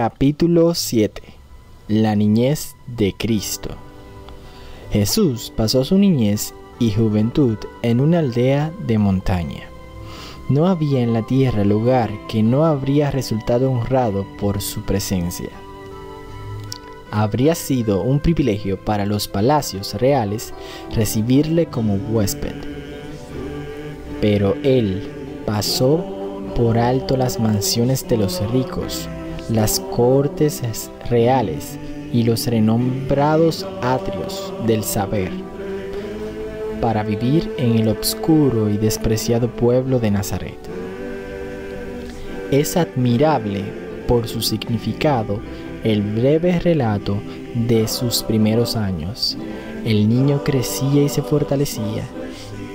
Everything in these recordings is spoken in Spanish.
Capítulo 7 La niñez de Cristo Jesús pasó su niñez y juventud en una aldea de montaña. No había en la tierra lugar que no habría resultado honrado por su presencia. Habría sido un privilegio para los palacios reales recibirle como huésped. Pero él pasó por alto las mansiones de los ricos las cortes reales y los renombrados atrios del saber, para vivir en el obscuro y despreciado pueblo de Nazaret. Es admirable por su significado el breve relato de sus primeros años. El niño crecía y se fortalecía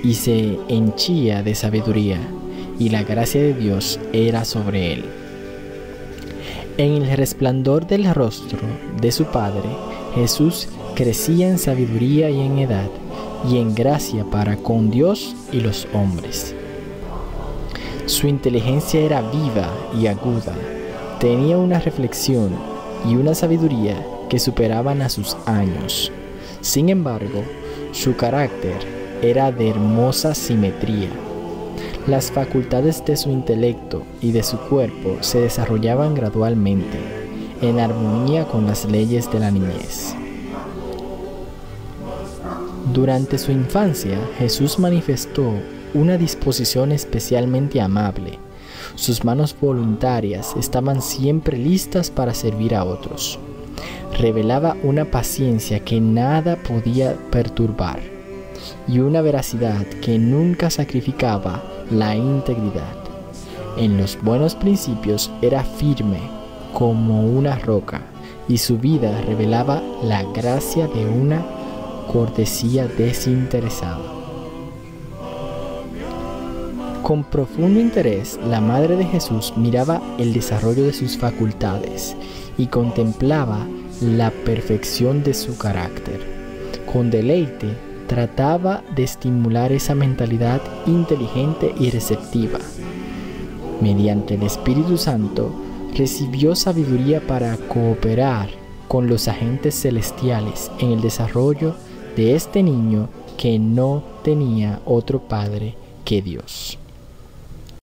y se henchía de sabiduría, y la gracia de Dios era sobre él. En el resplandor del rostro de su Padre, Jesús crecía en sabiduría y en edad, y en gracia para con Dios y los hombres. Su inteligencia era viva y aguda, tenía una reflexión y una sabiduría que superaban a sus años. Sin embargo, su carácter era de hermosa simetría las facultades de su intelecto y de su cuerpo se desarrollaban gradualmente, en armonía con las leyes de la niñez. Durante su infancia, Jesús manifestó una disposición especialmente amable. Sus manos voluntarias estaban siempre listas para servir a otros. Revelaba una paciencia que nada podía perturbar y una veracidad que nunca sacrificaba la integridad. En los buenos principios era firme como una roca y su vida revelaba la gracia de una cortesía desinteresada. Con profundo interés, la Madre de Jesús miraba el desarrollo de sus facultades y contemplaba la perfección de su carácter. Con deleite trataba de estimular esa mentalidad inteligente y receptiva. Mediante el Espíritu Santo, recibió sabiduría para cooperar con los agentes celestiales en el desarrollo de este niño que no tenía otro padre que Dios.